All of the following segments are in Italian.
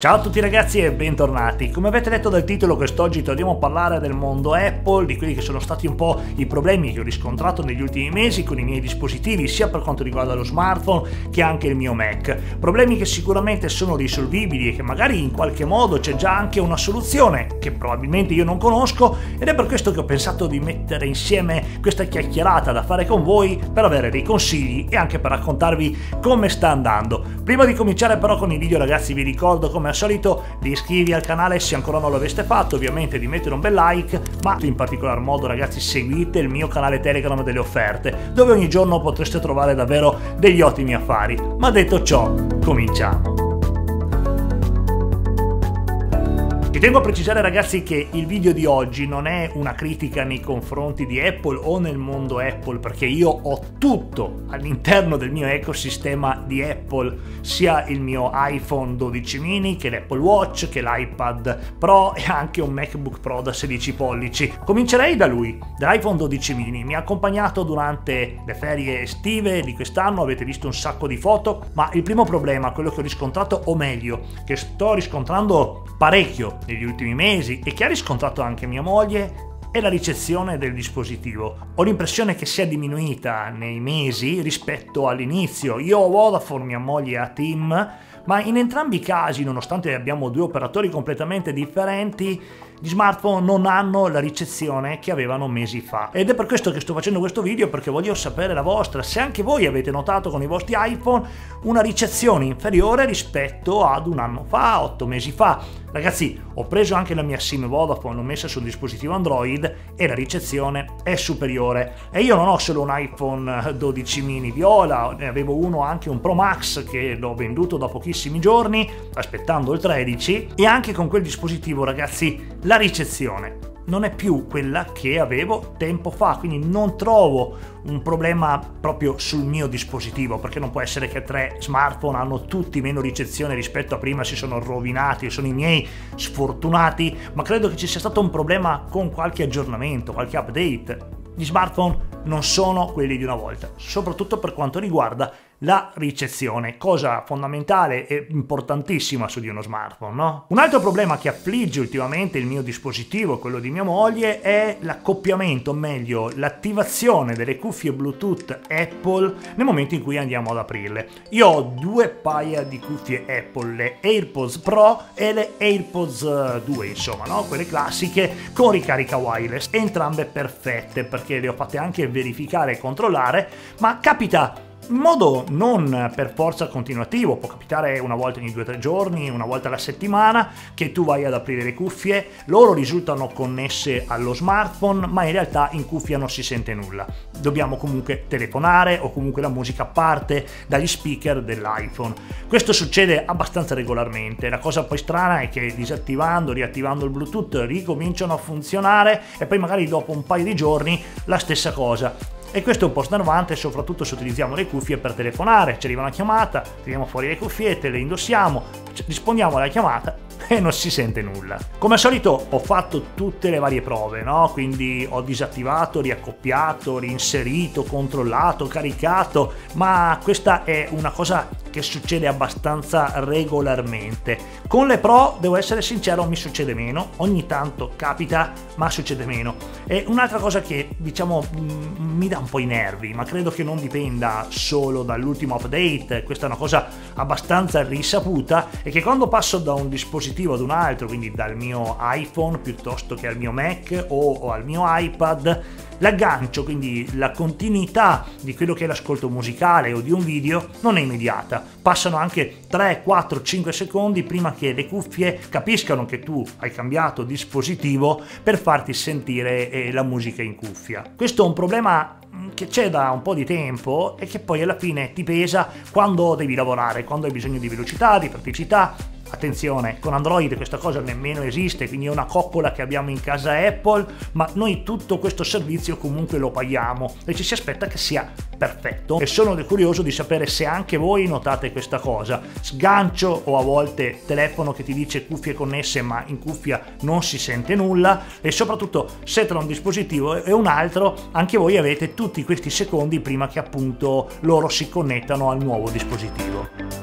Ciao a tutti ragazzi e bentornati. Come avete letto dal titolo quest'oggi torniamo a parlare del mondo Apple, di quelli che sono stati un po' i problemi che ho riscontrato negli ultimi mesi con i miei dispositivi, sia per quanto riguarda lo smartphone che anche il mio Mac. Problemi che sicuramente sono risolvibili e che magari in qualche modo c'è già anche una soluzione che probabilmente io non conosco ed è per questo che ho pensato di mettere insieme questa chiacchierata da fare con voi per avere dei consigli e anche per raccontarvi come sta andando. Prima di cominciare però con i video ragazzi vi ricordo come al solito di iscrivervi al canale se ancora non l'aveste fatto, ovviamente di mettere un bel like, ma in particolar modo ragazzi seguite il mio canale Telegram delle offerte, dove ogni giorno potreste trovare davvero degli ottimi affari. Ma detto ciò, cominciamo. Ci tengo a precisare ragazzi che il video di oggi non è una critica nei confronti di Apple o nel mondo Apple perché io ho tutto all'interno del mio ecosistema di Apple, sia il mio iPhone 12 mini che l'Apple Watch che l'iPad Pro e anche un MacBook Pro da 16 pollici. Comincerei da lui, dall'iPhone 12 mini, mi ha accompagnato durante le ferie estive di quest'anno, avete visto un sacco di foto, ma il primo problema, quello che ho riscontrato o meglio, che sto riscontrando parecchio negli ultimi mesi e che ha riscontrato anche mia moglie è la ricezione del dispositivo. Ho l'impressione che sia diminuita nei mesi rispetto all'inizio. Io ho Vodafone, mia moglie ha Team, ma in entrambi i casi, nonostante abbiamo due operatori completamente differenti, gli smartphone non hanno la ricezione che avevano mesi fa. Ed è per questo che sto facendo questo video perché voglio sapere la vostra, se anche voi avete notato con i vostri iPhone una ricezione inferiore rispetto ad un anno fa, otto mesi fa. Ragazzi, ho preso anche la mia SIM Vodafone, l'ho messa sul dispositivo Android e la ricezione è superiore. E io non ho solo un iPhone 12 mini viola, ne avevo uno anche un Pro Max che l'ho venduto da pochissimi giorni, aspettando il 13, e anche con quel dispositivo, ragazzi, la ricezione non è più quella che avevo tempo fa, quindi non trovo un problema proprio sul mio dispositivo, perché non può essere che tre smartphone hanno tutti meno ricezione rispetto a prima, si sono rovinati, sono i miei sfortunati, ma credo che ci sia stato un problema con qualche aggiornamento, qualche update. Gli smartphone non sono quelli di una volta, soprattutto per quanto riguarda la ricezione, cosa fondamentale e importantissima su di uno smartphone. No? Un altro problema che affligge ultimamente il mio dispositivo, quello di mia moglie, è l'accoppiamento, o meglio l'attivazione delle cuffie Bluetooth Apple nel momento in cui andiamo ad aprirle. Io ho due paia di cuffie Apple, le AirPods Pro e le AirPods 2, eh, insomma, no? quelle classiche con ricarica wireless, entrambe perfette perché le ho fatte anche verificare e controllare, ma capita in modo non per forza continuativo, può capitare una volta ogni due o tre giorni, una volta alla settimana, che tu vai ad aprire le cuffie, loro risultano connesse allo smartphone, ma in realtà in cuffia non si sente nulla. Dobbiamo comunque telefonare o comunque la musica parte dagli speaker dell'iPhone. Questo succede abbastanza regolarmente, la cosa poi strana è che disattivando, riattivando il Bluetooth ricominciano a funzionare e poi magari dopo un paio di giorni la stessa cosa e questo è un po' snervante soprattutto se utilizziamo le cuffie per telefonare, ci arriva una chiamata, tiriamo fuori le cuffiette, le indossiamo, rispondiamo alla chiamata e non si sente nulla. Come al solito ho fatto tutte le varie prove, no? Quindi ho disattivato, riaccoppiato, reinserito, controllato, caricato, ma questa è una cosa che succede abbastanza regolarmente. Con le Pro, devo essere sincero, mi succede meno, ogni tanto capita, ma succede meno. E un'altra cosa che, diciamo, mm, mi dà un po' i nervi, ma credo che non dipenda solo dall'ultimo update, questa è una cosa abbastanza risaputa, è che quando passo da un dispositivo ad un altro, quindi dal mio iPhone piuttosto che al mio Mac o al mio iPad, L'aggancio, quindi la continuità di quello che è l'ascolto musicale o di un video, non è immediata. Passano anche 3, 4, 5 secondi prima che le cuffie capiscano che tu hai cambiato dispositivo per farti sentire eh, la musica in cuffia. Questo è un problema mm, che c'è da un po' di tempo e che poi alla fine ti pesa quando devi lavorare, quando hai bisogno di velocità, di praticità, Attenzione, con Android questa cosa nemmeno esiste, quindi è una coccola che abbiamo in casa Apple, ma noi tutto questo servizio comunque lo paghiamo e ci si aspetta che sia perfetto. E sono curioso di sapere se anche voi notate questa cosa. Sgancio o a volte telefono che ti dice cuffie connesse ma in cuffia non si sente nulla e soprattutto se tra un dispositivo e un altro anche voi avete tutti questi secondi prima che appunto loro si connettano al nuovo dispositivo.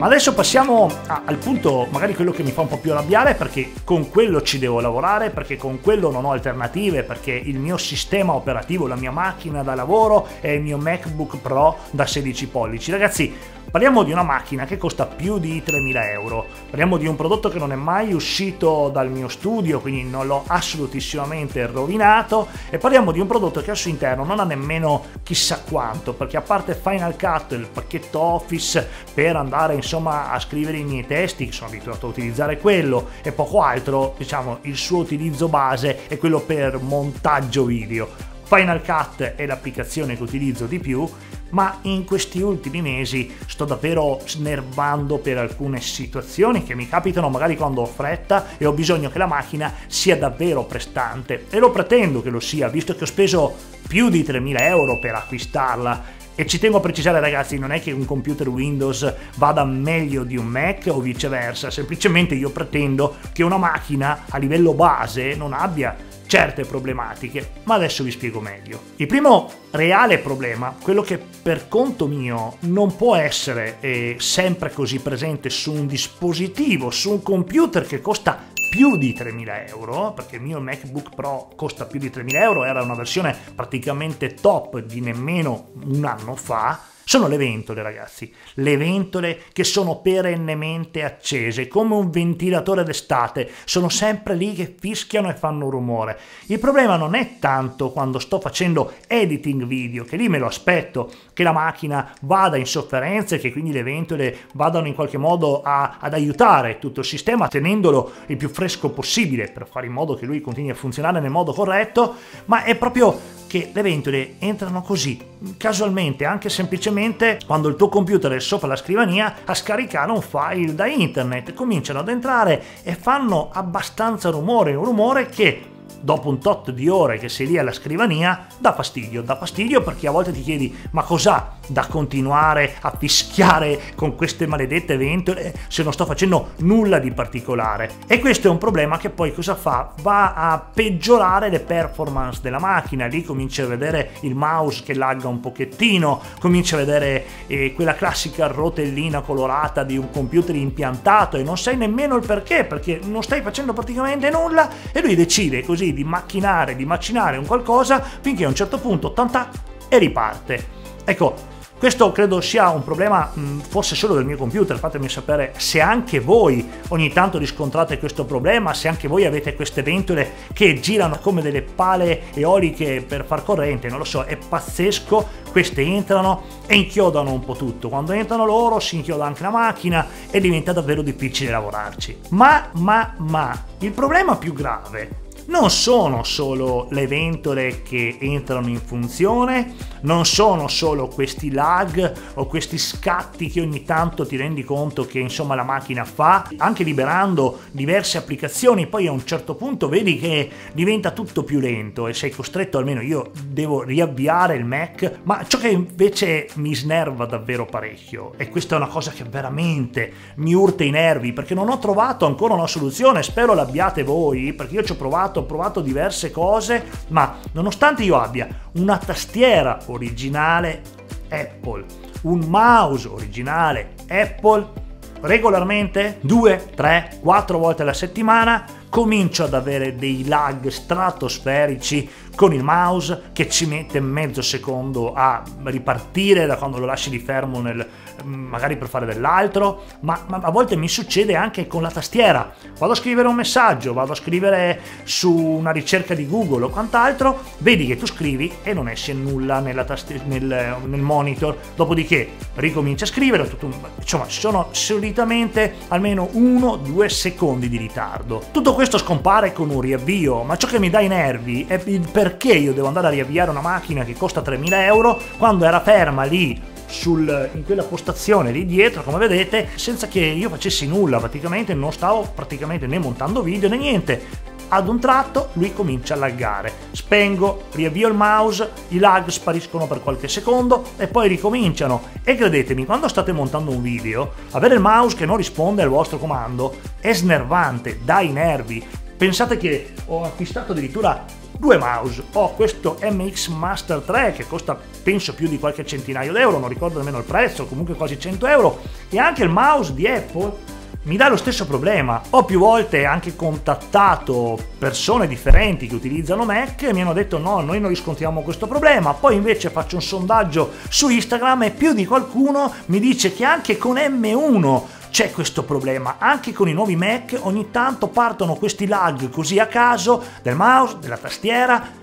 Ma adesso passiamo a, al punto, magari quello che mi fa un po' più arrabbiare, perché con quello ci devo lavorare, perché con quello non ho alternative, perché il mio sistema operativo, la mia macchina da lavoro è il mio MacBook Pro da 16 pollici. Ragazzi, Parliamo di una macchina che costa più di 3.000 euro, parliamo di un prodotto che non è mai uscito dal mio studio, quindi non l'ho assolutissimamente rovinato e parliamo di un prodotto che al suo interno non ha nemmeno chissà quanto, perché a parte Final Cut, il pacchetto Office per andare insomma a scrivere i miei testi, che sono abituato a utilizzare quello e poco altro, diciamo il suo utilizzo base è quello per montaggio video. Final Cut è l'applicazione che utilizzo di più ma in questi ultimi mesi sto davvero snervando per alcune situazioni che mi capitano magari quando ho fretta e ho bisogno che la macchina sia davvero prestante. E lo pretendo che lo sia visto che ho speso più di 3.000 euro per acquistarla. E ci tengo a precisare ragazzi, non è che un computer Windows vada meglio di un Mac o viceversa, semplicemente io pretendo che una macchina a livello base non abbia certe problematiche, ma adesso vi spiego meglio. Il primo reale problema, quello che per conto mio non può essere eh, sempre così presente su un dispositivo, su un computer che costa più di 3.000 euro, perché il mio MacBook Pro costa più di 3.000 euro, era una versione praticamente top di nemmeno un anno fa, sono le ventole, ragazzi. Le ventole che sono perennemente accese, come un ventilatore d'estate. Sono sempre lì che fischiano e fanno rumore. Il problema non è tanto quando sto facendo editing video, che lì me lo aspetto, che la macchina vada in sofferenza e che quindi le ventole vadano in qualche modo a, ad aiutare tutto il sistema, tenendolo il più fresco possibile per fare in modo che lui continui a funzionare nel modo corretto, ma è proprio che le ventole entrano così, casualmente, anche semplicemente quando il tuo computer è sopra la scrivania a scaricare un file da internet, cominciano ad entrare e fanno abbastanza rumore, un rumore che dopo un tot di ore che sei lì alla scrivania, dà fastidio, dà fastidio perché a volte ti chiedi ma cos'ha da continuare a fischiare con queste maledette ventole se non sto facendo nulla di particolare. E questo è un problema che poi cosa fa? Va a peggiorare le performance della macchina, lì cominci a vedere il mouse che lagga un pochettino, cominci a vedere eh, quella classica rotellina colorata di un computer impiantato e non sai nemmeno il perché, perché non stai facendo praticamente nulla e lui decide così di macchinare, di macinare un qualcosa finché a un certo punto tanta e riparte. Ecco, questo credo sia un problema forse solo del mio computer, fatemi sapere se anche voi ogni tanto riscontrate questo problema, se anche voi avete queste ventole che girano come delle pale eoliche per far corrente, non lo so, è pazzesco, queste entrano e inchiodano un po' tutto, quando entrano loro si inchioda anche la macchina e diventa davvero difficile lavorarci. Ma, ma, ma, il problema più grave non sono solo le ventole che entrano in funzione, non sono solo questi lag o questi scatti che ogni tanto ti rendi conto che insomma la macchina fa, anche liberando diverse applicazioni, poi a un certo punto vedi che diventa tutto più lento e sei costretto, almeno io devo riavviare il Mac, ma ciò che invece mi snerva davvero parecchio e questa è una cosa che veramente mi urta i nervi perché non ho trovato ancora una soluzione, spero l'abbiate voi perché io ci ho provato ho provato diverse cose, ma nonostante io abbia una tastiera originale Apple, un mouse originale Apple, regolarmente 2, 3, 4 volte alla settimana comincio ad avere dei lag stratosferici con il mouse che ci mette mezzo secondo a ripartire da quando lo lasci di fermo nel, magari per fare dell'altro, ma, ma, a volte mi succede anche con la tastiera. Vado a scrivere un messaggio, vado a scrivere su una ricerca di Google o quant'altro, vedi che tu scrivi e non esce nulla tastiera, nel, nel, monitor, dopodiché ricominci a scrivere, tutto, insomma ci sono solitamente almeno 1-2 secondi di ritardo. Tutto questo scompare con un riavvio, ma ciò che mi dà i nervi è il perché io devo andare a riavviare una macchina che costa 3.000 euro quando era ferma lì sul, in quella postazione lì dietro come vedete senza che io facessi nulla praticamente non stavo praticamente né montando video né niente ad un tratto lui comincia a laggare. Spengo, riavvio il mouse, i lag spariscono per qualche secondo e poi ricominciano. E credetemi, quando state montando un video, avere il mouse che non risponde al vostro comando è snervante, dà i nervi. Pensate che ho acquistato addirittura due mouse. Ho questo MX Master 3 che costa penso più di qualche centinaio d'euro, non ricordo nemmeno il prezzo, comunque quasi 100 euro, e anche il mouse di Apple mi dà lo stesso problema. Ho più volte anche contattato persone differenti che utilizzano Mac e mi hanno detto no, noi non riscontriamo questo problema. Poi invece faccio un sondaggio su Instagram e più di qualcuno mi dice che anche con M1 c'è questo problema. Anche con i nuovi Mac ogni tanto partono questi lag così a caso del mouse, della tastiera,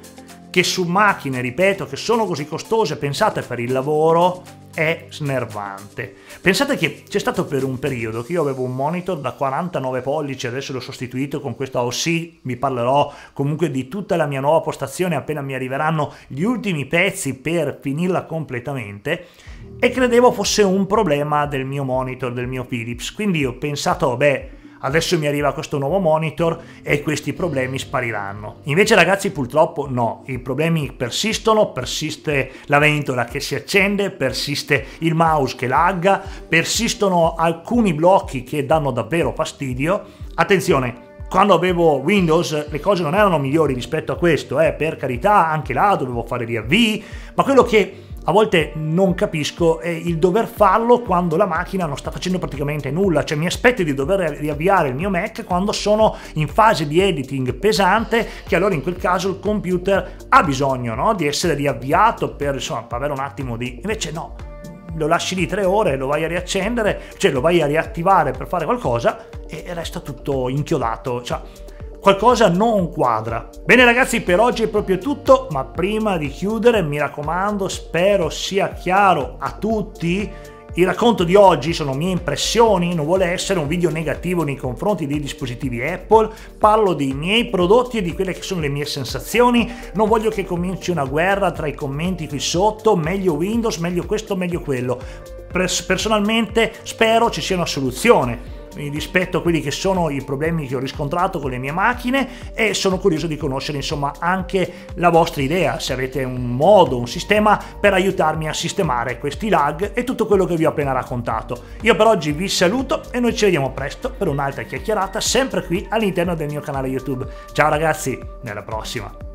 che su macchine, ripeto, che sono così costose pensate per il lavoro, è snervante. Pensate che c'è stato per un periodo che io avevo un monitor da 49 pollici, adesso l'ho sostituito con questo AOC, vi parlerò comunque di tutta la mia nuova postazione appena mi arriveranno gli ultimi pezzi per finirla completamente e credevo fosse un problema del mio monitor, del mio Philips, quindi ho pensato, beh, adesso mi arriva questo nuovo monitor e questi problemi spariranno. Invece ragazzi purtroppo no, i problemi persistono, persiste la ventola che si accende, persiste il mouse che lagga, persistono alcuni blocchi che danno davvero fastidio. Attenzione, quando avevo Windows le cose non erano migliori rispetto a questo, eh, per carità, anche là dovevo fare riavvii, ma quello che a volte non capisco è il dover farlo quando la macchina non sta facendo praticamente nulla, cioè mi aspetto di dover riavviare il mio Mac quando sono in fase di editing pesante, che allora in quel caso il computer ha bisogno no? di essere riavviato per, insomma, per avere un attimo di... invece no, lo lasci lì tre ore, lo vai a riaccendere, cioè lo vai a riattivare per fare qualcosa e resta tutto inchiodato. Cioè, qualcosa non quadra. Bene ragazzi, per oggi è proprio tutto, ma prima di chiudere mi raccomando, spero sia chiaro a tutti il racconto di oggi sono mie impressioni, non vuole essere un video negativo nei confronti dei dispositivi Apple, parlo dei miei prodotti e di quelle che sono le mie sensazioni, non voglio che cominci una guerra tra i commenti qui sotto, meglio Windows, meglio questo, meglio quello. Personalmente spero ci sia una soluzione rispetto a quelli che sono i problemi che ho riscontrato con le mie macchine e sono curioso di conoscere insomma anche la vostra idea, se avete un modo, un sistema per aiutarmi a sistemare questi lag e tutto quello che vi ho appena raccontato. Io per oggi vi saluto e noi ci vediamo presto per un'altra chiacchierata sempre qui all'interno del mio canale YouTube. Ciao ragazzi, nella prossima!